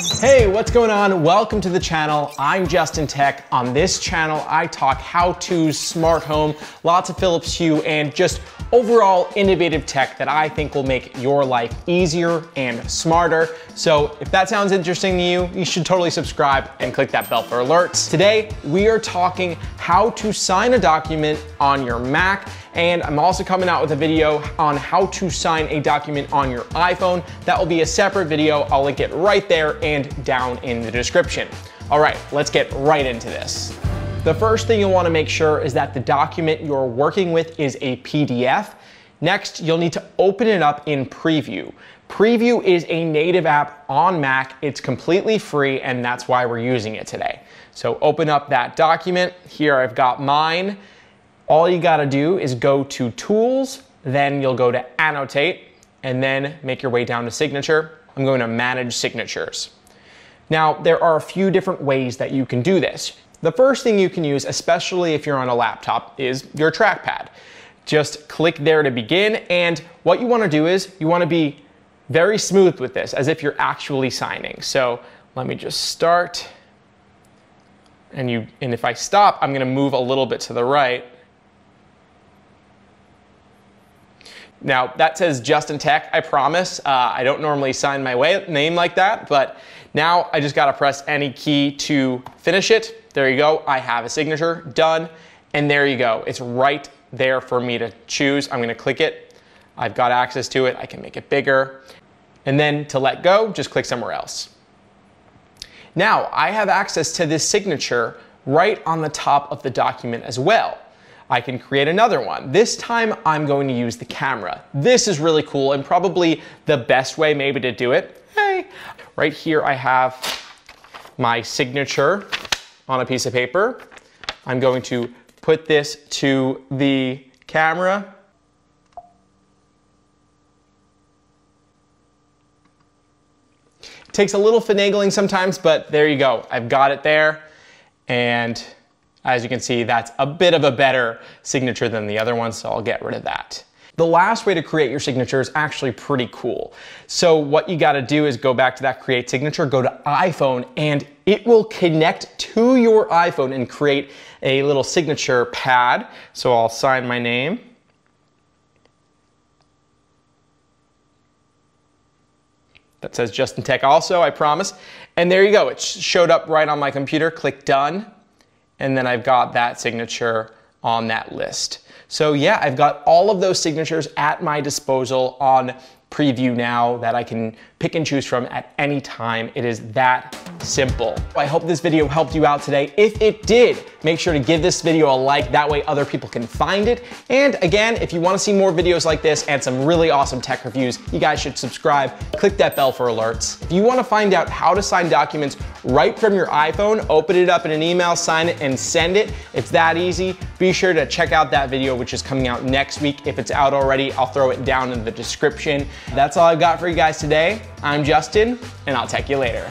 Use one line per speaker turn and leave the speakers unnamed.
Hey, what's going on? Welcome to the channel. I'm Justin Tech. On this channel, I talk how-tos, smart home, lots of Philips Hue, and just overall innovative tech that I think will make your life easier and smarter. So if that sounds interesting to you, you should totally subscribe and click that bell for alerts. Today, we are talking how to sign a document on your Mac and I'm also coming out with a video on how to sign a document on your iPhone. That will be a separate video. I'll link it right there and down in the description. All right, let's get right into this. The first thing you'll wanna make sure is that the document you're working with is a PDF. Next, you'll need to open it up in Preview. Preview is a native app on Mac. It's completely free, and that's why we're using it today. So open up that document. Here I've got mine. All you gotta do is go to Tools, then you'll go to Annotate, and then make your way down to Signature. I'm going to Manage Signatures. Now, there are a few different ways that you can do this. The first thing you can use, especially if you're on a laptop, is your trackpad. Just click there to begin, and what you wanna do is you wanna be very smooth with this, as if you're actually signing. So let me just start, and, you, and if I stop, I'm gonna move a little bit to the right, Now that says Justin Tech, I promise. Uh, I don't normally sign my way, name like that, but now I just gotta press any key to finish it. There you go, I have a signature, done. And there you go, it's right there for me to choose. I'm gonna click it. I've got access to it, I can make it bigger. And then to let go, just click somewhere else. Now I have access to this signature right on the top of the document as well. I can create another one. This time I'm going to use the camera. This is really cool and probably the best way maybe to do it. Hey, right here I have my signature on a piece of paper. I'm going to put this to the camera. It takes a little finagling sometimes, but there you go. I've got it there. And as you can see, that's a bit of a better signature than the other one, so I'll get rid of that. The last way to create your signature is actually pretty cool. So what you gotta do is go back to that create signature, go to iPhone, and it will connect to your iPhone and create a little signature pad. So I'll sign my name. That says Justin Tech also, I promise. And there you go, it showed up right on my computer, click done and then I've got that signature on that list. So yeah, I've got all of those signatures at my disposal on preview now that I can pick and choose from at any time. It is that simple. I hope this video helped you out today. If it did, make sure to give this video a like. That way other people can find it. And again, if you wanna see more videos like this and some really awesome tech reviews, you guys should subscribe. Click that bell for alerts. If you wanna find out how to sign documents right from your iPhone, open it up in an email, sign it, and send it. It's that easy. Be sure to check out that video, which is coming out next week. If it's out already, I'll throw it down in the description. That's all I've got for you guys today. I'm Justin, and I'll tech you later.